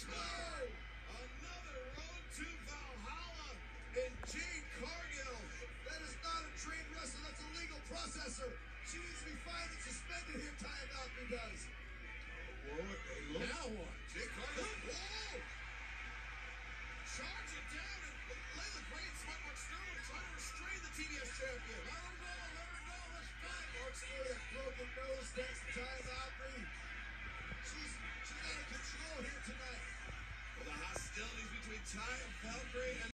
She Time, of and.